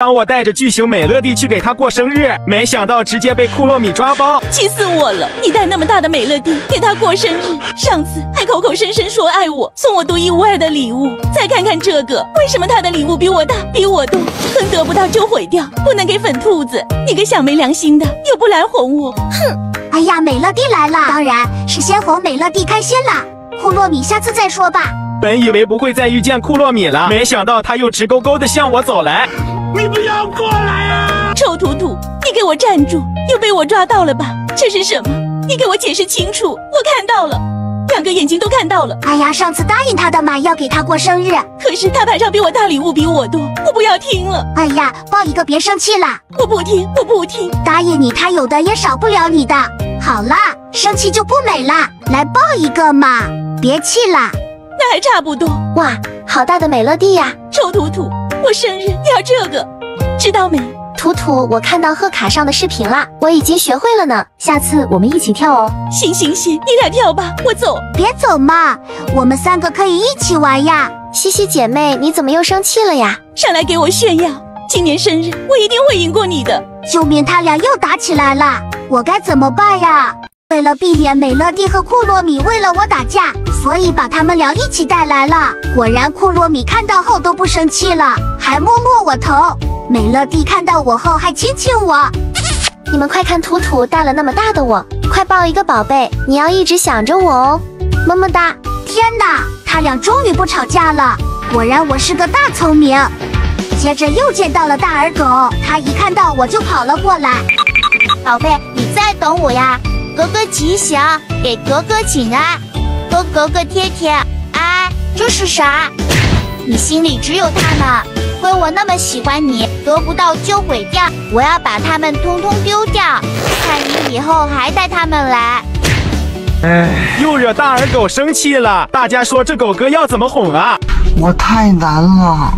当我带着巨型美乐蒂去给他过生日，没想到直接被库洛米抓包，气死我了！你带那么大的美乐蒂给他过生日，上次还口口声声说爱我，送我独一无二的礼物。再看看这个，为什么他的礼物比我大，比我多？恨得不到就毁掉，不能给粉兔子。你个小没良心的，又不来哄我，哼！哎呀，美乐蒂来了，当然是先哄美乐蒂开心啦。库洛米，下次再说吧。本以为不会再遇见库洛米了，没想到他又直勾勾的向我走来。你不要过来啊！臭图图，你给我站住！又被我抓到了吧？这是什么？你给我解释清楚！我看到了，两个眼睛都看到了。哎呀，上次答应他的嘛，要给他过生日，可是他牌上比我大礼物比我多，我不要听了。哎呀，抱一个，别生气啦！我不听，我不听。答应你，他有的也少不了你的。好啦，生气就不美啦，来抱一个嘛，别气啦。那还差不多。哇，好大的美乐蒂呀！臭图图。我生日要这个，知道没？图图，我看到贺卡上的视频了，我已经学会了呢。下次我们一起跳哦。行行行，你俩跳吧，我走。别走嘛，我们三个可以一起玩呀。西西姐妹，你怎么又生气了呀？上来给我炫耀，今年生日我一定会赢过你的。救命，他俩又打起来了，我该怎么办呀？为了避免美乐蒂和库洛米为了我打架，所以把他们俩一起带来了。果然，库洛米看到后都不生气了，还摸摸我头。美乐蒂看到我后还亲亲我。你们快看，图图带了那么大的我，快抱一个宝贝！你要一直想着我哦，么么哒！天哪，他俩终于不吵架了。果然我是个大聪明。接着又见到了大耳狗，它一看到我就跑了过来。宝贝，你在等我呀？格格吉祥，给格格请安，和格格贴贴。哎，这是啥？你心里只有他们，亏我那么喜欢你，得不到就毁掉。我要把他们通通丢掉，看你以后还带他们来。哎，又惹大耳狗生气了。大家说这狗哥要怎么哄啊？我太难了。